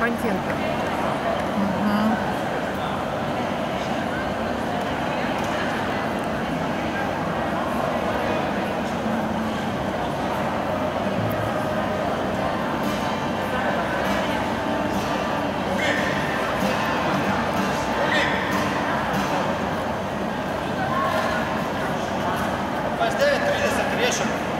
контента. Угу. Поставить 30 решек.